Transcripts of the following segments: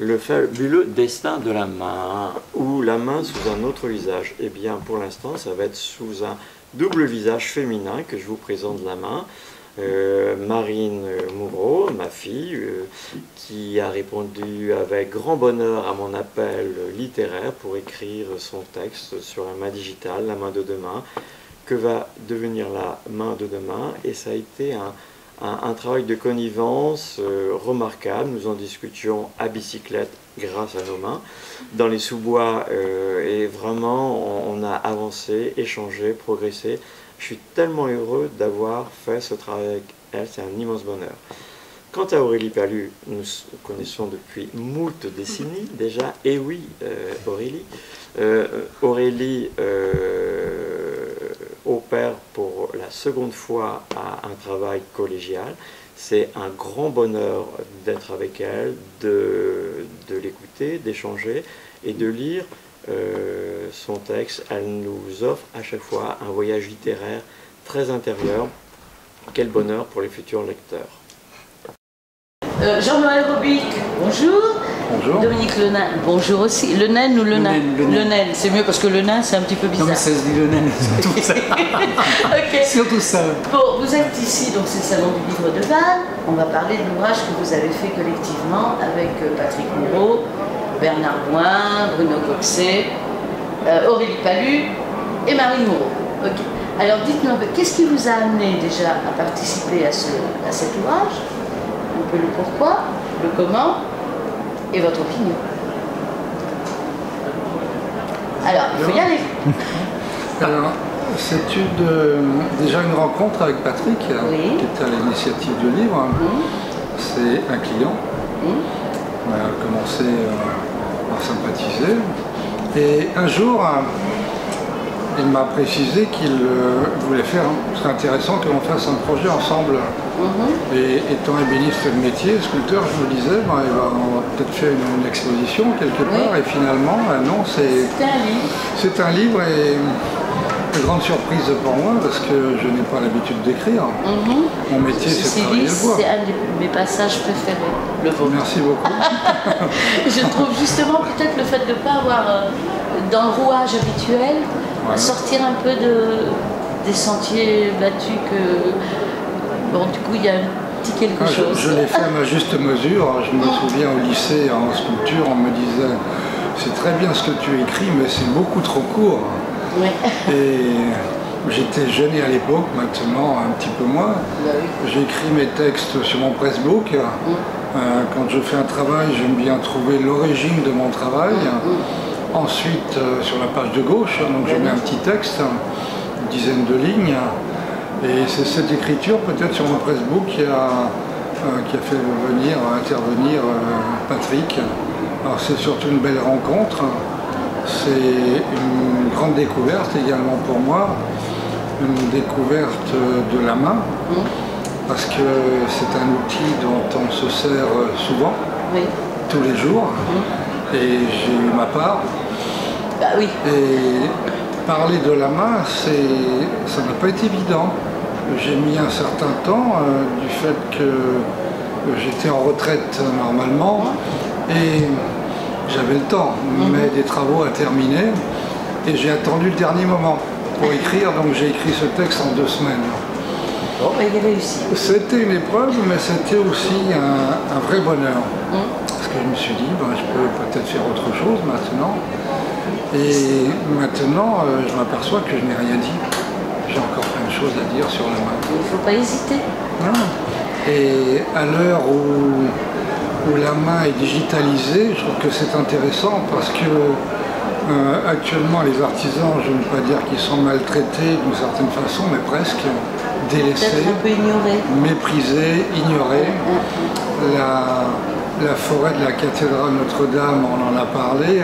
le fabuleux destin de la main, ou la main sous un autre visage. Eh bien, pour l'instant, ça va être sous un double visage féminin que je vous présente la main. Euh, Marine Moureau, ma fille, euh, qui a répondu avec grand bonheur à mon appel littéraire pour écrire son texte sur la main digitale, la main de demain, que va devenir la main de demain? Et ça a été un, un, travail de connivence euh, remarquable. Nous en discutions à bicyclette grâce à nos mains dans les sous-bois et vraiment on, a avancé, échangé, progressé. Je suis tellement heureux d'avoir fait ce travail avec elle, c'est un immense bonheur. Quant à Aurélie Palu, nous connaissons depuis moult décennies déjà, et oui, euh, Aurélie. Euh, Aurélie euh, opère pour la seconde fois à un travail collégial. C'est un grand bonheur d'être avec elle, de, de l'écouter, d'échanger et de lire euh, son texte, elle nous offre à chaque fois un voyage littéraire très intérieur. Quel bonheur pour les futurs lecteurs. Euh, Jean-Noël Robic, bonjour. Bonjour. Dominique Lenain, bonjour aussi. Le nain ou le nain Le nain. c'est mieux parce que le nain c'est un petit peu bizarre. Non mais ça se dit le nain, surtout ça. Ok. surtout ça. Bon, vous êtes ici, donc c'est le salon du livre de Vannes. On va parler de l'ouvrage que vous avez fait collectivement avec euh, Patrick Moreau, Bernard Boin, Bruno Coxet, euh, Aurélie Palu et Marie Moreau. Alors dites-nous, un peu, qu'est-ce qui vous a amené déjà à participer à, ce, à cet ouvrage? Un peu le pourquoi, le comment et votre opinion. Alors, il faut y aller. Alors, c'est une, euh, déjà une rencontre avec Patrick, euh, Oui. qui était à l'initiative du livre. Hum, C'est un client. On a commencé euh, à sympathiser. Et un jour, euh, il m'a précisé qu'il euh, voulait faire, ce serait intéressant que l'on fasse un projet ensemble. Mhm. Et étant ébéniste de métier, sculpteur, je me disais, ben, eh ben, on va peut-être faire une, une exposition quelque Oui. part. Et finalement, ben non, c'est C'était un livre. c'est un livre et une grande surprise pour moi parce que je n'ai pas l'habitude d'écrire. Mhm. Mon métier, c'est travailler le bois. c'est un de mes passages préférés, le vôtre. Merci beaucoup. Je trouve justement peut-être le fait de ne pas avoir euh, dans le rouage habituel, Ouais. sortir un peu de, des sentiers battus que... Bon, du coup, il y a un petit quelque Ah, chose. je l'ai fait à ma juste mesure. Je me souviens au lycée en sculpture, on me disait c'est très bien ce que tu écris, mais c'est beaucoup trop court. Ouais. Et j'étais gêné à l'époque, maintenant un petit peu moins. Bah oui. J'écris mes textes sur mon pressbook. Euh, quand je fais un travail, j'aime bien trouver l'origine de mon travail. Ensuite, euh, sur la page de gauche, donc je mets un petit texte, une dizaine de lignes. Et c'est cette écriture, peut-être sur mon pressbook, qui a, euh, qui a fait venir, intervenir euh, Patrick. Alors c'est surtout une belle rencontre. C'est une grande découverte également pour moi. Une découverte de la main parce que c'est un outil dont on se sert souvent, Oui. tous les jours, et j'ai eu ma part. Bah oui. Et parler de la main, ça n'a pas été évident. J'ai mis un certain temps euh, du fait que j'étais en retraite euh, normalement et j'avais le temps, mais des travaux à terminer et j'ai attendu le dernier moment pour écrire, donc j'ai écrit ce texte en deux semaines. Bon, bah, il a réussi. C'était une épreuve, mais c'était aussi un, un vrai bonheur. Hum. Que je me suis dit, ben, je peux peut-être faire autre chose maintenant. Et maintenant, euh, je m'aperçois que je n'ai rien dit. J'ai encore plein de choses à dire sur la main. Il ne faut pas hésiter. Et à l'heure où, où la main est digitalisée, je trouve que c'est intéressant parce que euh, actuellement les artisans, je ne veux pas dire qu'ils sont maltraités d'une certaine façon, mais presque délaissés, Peut-être un peu ignoré. méprisés, ignorés. La, la forêt de la cathédrale Notre-Dame, on en a parlé,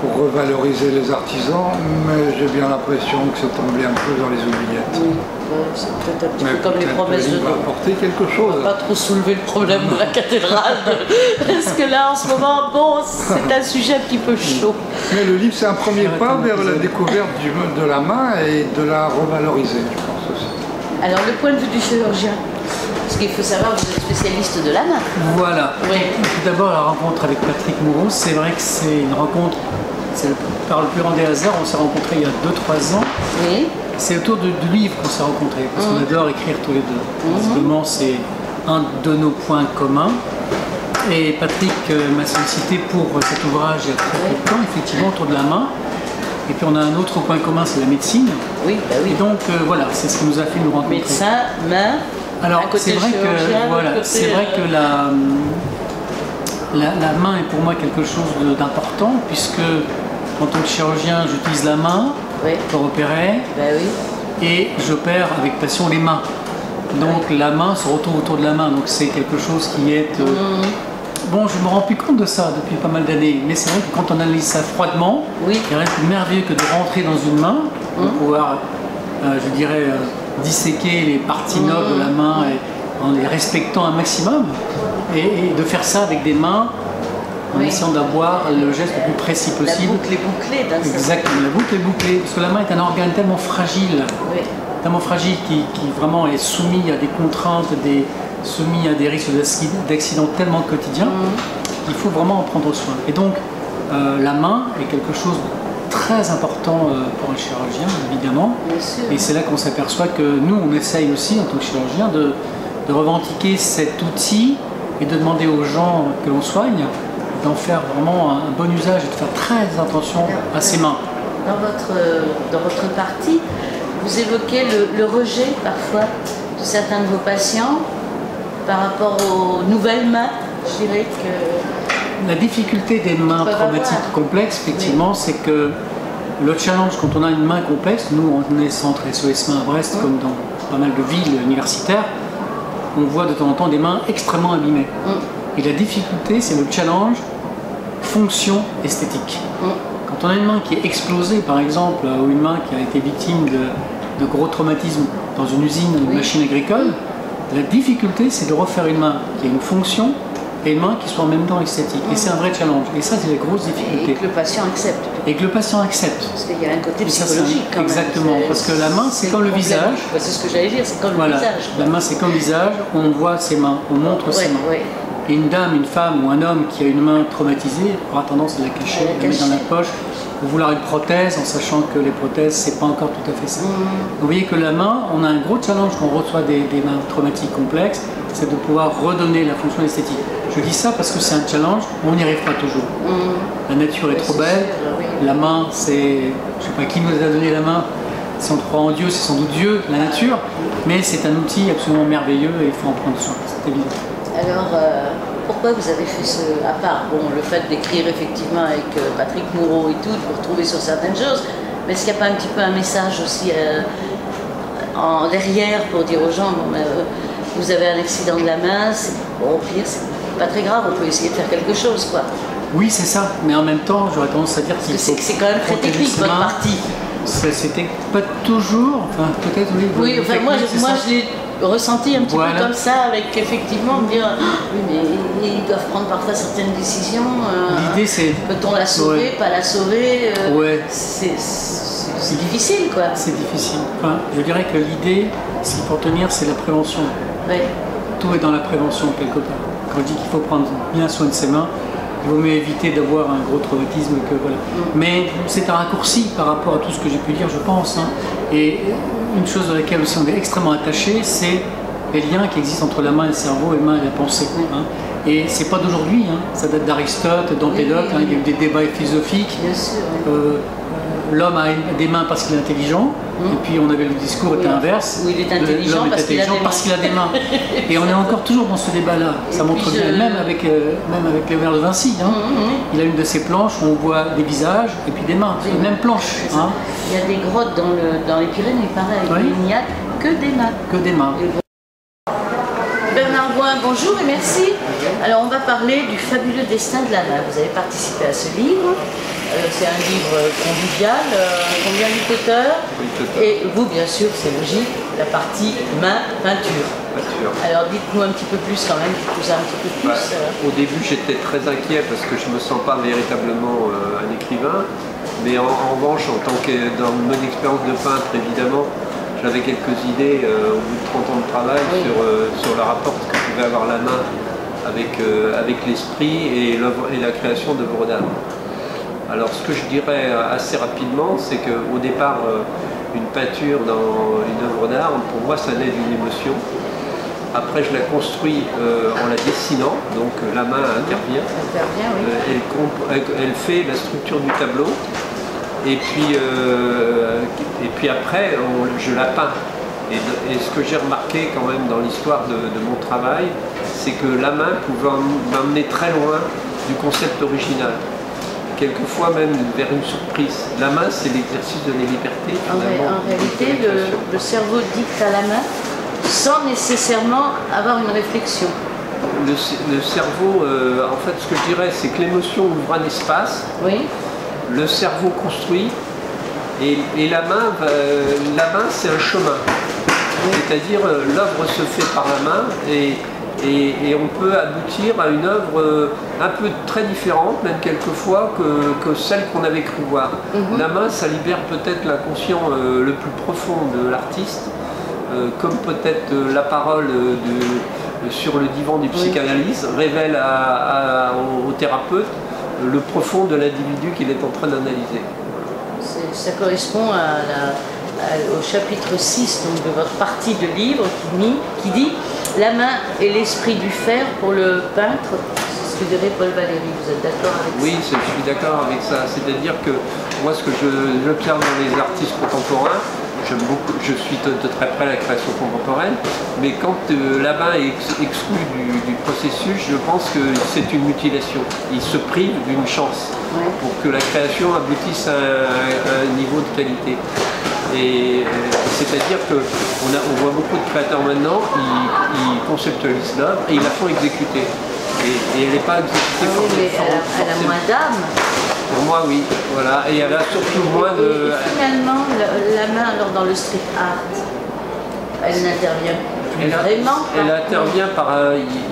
pour revaloriser les artisans, mais j'ai bien l'impression que c'est tombé un peu dans les oubliettes. Oui. C'est peut-être un petit Mais peu comme les promesses de va apporter quelque chose. pas trop soulever le problème de la cathédrale. Parce que là, en ce moment, bon, c'est un sujet un petit peu chaud. Mais le livre, c'est un premier pas vers la découverte du- de la main et de la revaloriser, je pense aussi. Alors, le point de vue du chirurgien, qu'il faut savoir, vous êtes spécialiste de la main. Voilà. Oui. Tout d'abord, la rencontre avec Patrick Mouron, c'est vrai que c'est une rencontre, c'est par le plus grand des hasards, on s'est rencontrés il y a 2-3 ans. Oui. C'est autour de- du livre qu'on s'est rencontrés, parce qu'on adore écrire tous les deux. Visiblement, c'est un de nos points communs. Et Patrick euh, m'a sollicité pour cet ouvrage il y a très peu de temps, effectivement, autour de la main. Et puis on a un autre point commun, c'est la médecine. Oui, bah oui. Et donc euh, voilà, c'est ce qui nous a fait nous rencontrer. Médecin, main. Alors c'est vrai chirurgien, que voilà, c'est vrai euh, que la, la, la main est pour moi quelque chose d'important puisque en tant que chirurgien j'utilise la main Oui, pour opérer oui. et j'opère avec passion les mains. Donc la main se retrouve autour de la main, donc c'est quelque chose qui est... euh, Mhm. Bon, je me rends plus compte de ça depuis pas mal d'années, mais c'est vrai que quand on analyse ça froidement, il n'y a rien de plus merveilleux que de rentrer dans une main, de pouvoir, euh, je dirais, euh, disséquer les parties nobles de la main et, en les respectant un maximum, et, et de faire ça avec des mains en Oui. essayant d'avoir le geste le plus précis La possible. boucle est bouclée Exactement, la boucle est bouclée, parce que la main est un organe tellement fragile, Oui. tellement fragile qui, qui vraiment est soumis à des contraintes, des, soumis à des risques d'acci- d'accidents tellement quotidiens, qu'il faut vraiment en prendre soin. Et donc, euh, la main est quelque chose de très important euh, pour un chirurgien, évidemment. Et c'est là qu'on s'aperçoit que nous, on essaye aussi, en tant que chirurgien, de, de revendiquer cet outil et de demander aux gens que l'on soigne d'en faire vraiment un bon usage et de faire très attention à ses mains. Dans votre, dans votre partie, vous évoquez le, le rejet parfois de certains de vos patients par rapport aux nouvelles mains. Je dirais que La difficulté des mains traumatiques complexes, effectivement, c'est que le challenge quand on a une main complexe, nous on est centre SOS Main à Brest, comme dans pas mal de villes universitaires, on voit de temps en temps des mains extrêmement abîmées. Et la difficulté, c'est le challenge fonction esthétique. Quand on a une main qui est explosée, par exemple, ou une main qui a été victime de, de gros traumatismes dans une usine, une Oui. machine agricole, la difficulté, c'est de refaire une main qui a une fonction et une main qui soit en même temps esthétique. Et c'est un vrai challenge. Et ça, c'est la grosse et difficulté. que le patient accepte. Et que le patient accepte. Parce qu'il y a un côté Et ça, psychologique quand exactement, parce que la main, c'est comme le visage. C'est ce que j'allais dire, c'est comme Voilà. le visage. La main, c'est comme le visage, on voit ses mains, on montre ses mains. ouais. Et une dame, une femme ou un homme qui a une main traumatisée aura tendance à la cacher, À la mettre dans la poche, ou vouloir une prothèse en sachant que les prothèses, c'est pas encore tout à fait ça. Vous voyez que la main, on a un gros challenge quand on reçoit des, des mains traumatiques complexes, c'est de pouvoir redonner la fonction esthétique. Je dis ça parce que c'est un challenge, on n'y arrive pas toujours. La nature est trop belle, la main, c'est. Je sais pas qui nous a donné la main. Si on croit en Dieu, c'est sans doute Dieu, la nature, mais c'est un outil absolument merveilleux et il faut en prendre soin, c'est évident. Alors, euh, pourquoi vous avez fait ce. À part bon, le fait d'écrire effectivement avec euh, Patrick Moreau et tout, de vous sur certaines choses, mais est-ce qu'il n'y a pas un petit peu un message aussi euh, en derrière pour dire aux gens vous avez un accident de la main, c'est au pire, c'est pas très grave, on peut essayer de faire quelque chose, quoi. Oui, c'est ça, mais en même temps, j'aurais tendance à dire qu'il faut. c'est quand même très technique, votre partie. C'était pas toujours, enfin peut-être oui. Oui, enfin, moi, moi je l'ai ressenti un petit Voilà. peu comme ça, avec effectivement me dire Ah, oui, mais ils doivent prendre parfois certaines décisions. euh, L'idée, c'est. Peut-on la sauver, Ouais. pas la sauver euh, Ouais. C'est difficile, quoi. C'est difficile. Enfin, je dirais que l'idée, ce qu'il faut retenir, c'est la prévention. Ouais. Tout est dans la prévention quelque part. Quand je dis qu'il faut prendre bien soin de ses mains, il vaut mieux éviter d'avoir un gros traumatisme que voilà. Mais c'est un raccourci par rapport à tout ce que j'ai pu dire, je pense. hein. Et une chose dans laquelle aussi on est extrêmement attaché, c'est les liens qui existent entre la main et le cerveau et la main et la pensée. hein. Et c'est pas d'aujourd'hui, hein. ça date d'Aristote, oui, hein. il y a eu des débats philosophiques. Bien sûr. Euh, L'homme a des mains parce qu'il est intelligent, et puis on avait le discours était Oui. inverse. Oui, il est intelligent l'homme est parce qu'il a intelligent des parce mains. qu'il a des mains. Et on est encore toujours dans ce débat-là. Ça montre bien, je- même avec, euh, même avec Léonard de Vinci. hein. Mhm. Il a une de ses planches où on voit des visages et puis des mains. C'est la même planche. Hein, Il y a des grottes dans, le, dans les Pyrénées, pareil. Oui. Il n'y a que des mains. que des mains. Bernard Boin, bonjour et merci. Alors on va parler du fabuleux destin de la main. Vous avez participé à ce livre. Euh, c'est un livre convivial. Euh, combien huit auteurs Et vous, bien sûr, c'est logique, la partie main peinture. Peinture. Alors dites-nous un petit peu plus quand même, dites-nous un petit peu plus. Bah, euh. au début, j'étais très inquiet parce que je ne me sens pas véritablement euh, un écrivain. Mais en, en revanche, en tant que dans mon expérience de peintre, évidemment, j'avais quelques idées euh, au bout de 30 ans de travail Oui. sur, euh, sur le rapport pouvait avoir la main avec, avec l'esprit et, et la création d'œuvres d'art. Alors ce que je dirais assez rapidement, c'est qu'au départ, euh, une peinture dans une œuvre d'art, pour moi ça naît d'une émotion. Après, je la construis euh, en la dessinant, donc la main intervient. elle, elle, fait la structure du tableau. Et puis, et puis après, je la peins. Et, ce que j'ai remarqué quand même dans l'histoire de, mon travail, c'est que la main pouvait m'amener très loin du concept original. Quelquefois même vers une surprise. La main, c'est l'exercice de la liberté. En, réalité, le, cerveau dicte à la main sans nécessairement avoir une réflexion. Le, cerveau, euh, en fait, ce que je dirais, c'est que l'émotion ouvre un espace. Oui. Le cerveau construit. Et, la main, la main c'est un chemin. C'est-à-dire euh, l'œuvre se fait par la main et, on peut aboutir à une œuvre euh, un peu très différente, même quelquefois, que, celle qu'on avait cru voir. Mhm. La main, ça libère peut-être l'inconscient euh, le plus profond de l'artiste, comme peut-être la parole sur le divan du psychanalyse révèle au, thérapeute le profond de l'individu qu'il est en train d'analyser. Ça correspond à la, euh, au chapitre 6 donc, de votre partie de livre qui, qui dit La main et l'esprit du fer pour le peintre. C'est ce que dirait Paul Valéry. Vous êtes d'accord avec ça? Oui, je suis d'accord avec ça. C'est-à-dire que moi, ce que j'observe dans les artistes contemporains, beaucoup, je suis de, très près la création contemporaine, mais quand euh, la main est exclue du, processus, je pense que c'est une mutilation. Il se prive d'une chance pour que la création aboutisse à un niveau de qualité. Et euh, c'est-à-dire qu'on on voit beaucoup de créateurs maintenant, ils, conceptualisent l'œuvre et ils la font exécuter. Et, elle n'est pas exécutée oui, mais elle, a, moins d'âme. Pour moi, oui. Voilà. Et elle a surtout moins de. Et finalement, la, main, alors dans le street art, elle n'intervient plus elle vraiment. Elle intervient par.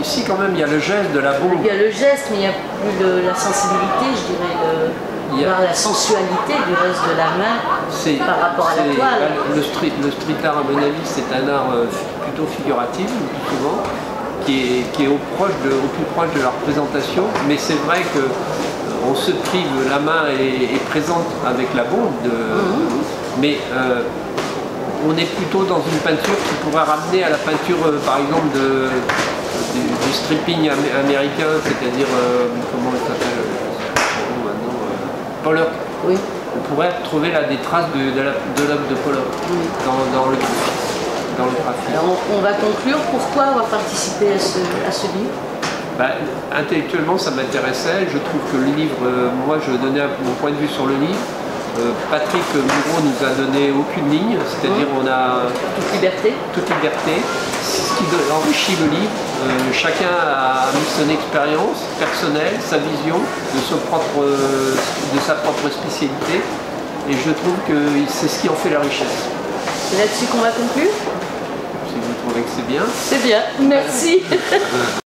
ici, quand même, il y a le geste de la bombe. Il y a le geste, mais il n'y a plus la sensibilité, je dirais. Le la sensualité du reste de la main par rapport à la toile. Le street, le street art, à mon avis, c'est un art euh, plutôt figuratif, plus souvent, qui est, qui est au, proche de, au, plus proche de la représentation. Mais c'est vrai que euh, on se prive, la main est, présente avec la bombe, de, mhm. mais euh, on est plutôt dans une peinture qui pourrait ramener à la peinture, par exemple, de, du, stripping américain, c'est-à-dire, comment ça s'appelle? Pollock. Oui. On pourrait trouver là des traces de, de l'œuvre de, Pollock dans, le, dans le graphique. Alors on, va conclure. Pourquoi avoir participé à ce, à ce livre? Bah, intellectuellement, ça m'intéressait. Je trouve que le livre, euh, moi, je donnais mon point de vue sur le livre. Euh, Patrick Mouron nous a donné aucune ligne, c'est-à-dire on a toute liberté. Toute liberté. Enrichit le livre. Euh, chacun a mis son expérience personnelle, sa vision de, propre, de sa propre spécialité. Et je trouve que c'est ce qui en fait la richesse. C'est là-dessus qu'on va conclure? Si vous trouvez que c'est bien. C'est bien, merci.